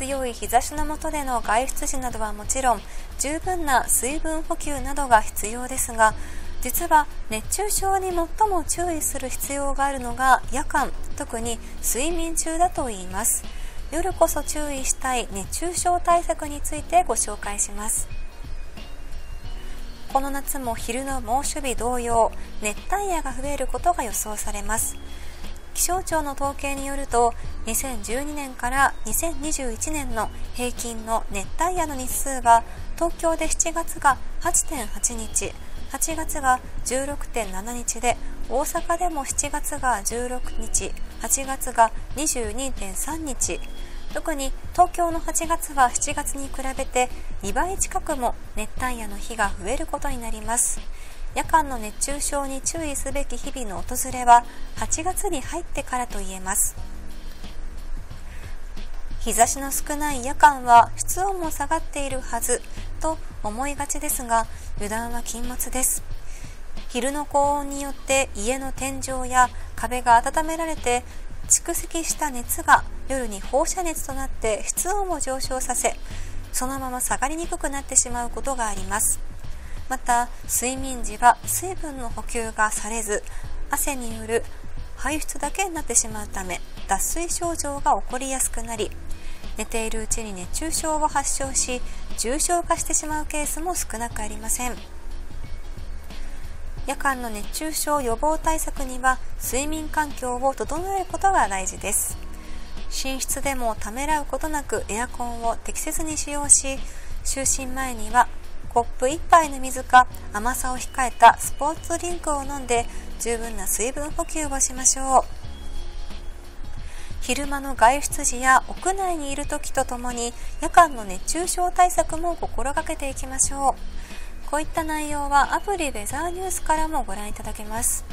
強い日差しの下での外出時などはもちろん十分な水分補給などが必要ですが実は熱中症に最も注意する必要があるのが夜間特に睡眠中だといいます。夜こそ注意したい熱中症対策についてご紹介します。この夏も昼の猛暑日同様熱帯夜が増えることが予想されます。気象庁の統計によると2012年から2021年の平均の熱帯夜の日数は東京で7月が8.8日8月が16.7日で大阪でも7月が16日8月が22.3日。特に東京の8月は7月に比べて2倍近くも熱帯夜の日が増えることになります。夜間の熱中症に注意すべき日々の訪れは8月に入ってからと言えます。日差しの少ない夜間は室温も下がっているはずと思いがちですが油断は禁物です。昼の高温によって家の天井や壁が温められて蓄積した熱が夜に放射熱となって室温を上昇させそのまま下がりにくくなってしまうことがあります。また睡眠時は水分の補給がされず汗による排出だけになってしまうため脱水症状が起こりやすくなり寝ているうちに熱中症を発症し重症化してしまうケースも少なくありません。夜間の熱中症予防対策には睡眠環境を整えることが大事です。寝室でもためらうことなくエアコンを適切に使用し就寝前にはコップ1杯の水か甘さを控えたスポーツドリンクを飲んで十分な水分補給をしましょう昼間の外出時や屋内にいる時とともに夜間の熱中症対策も心がけていきましょうこういった内容はアプリウェザーニュースからもご覧いただけます。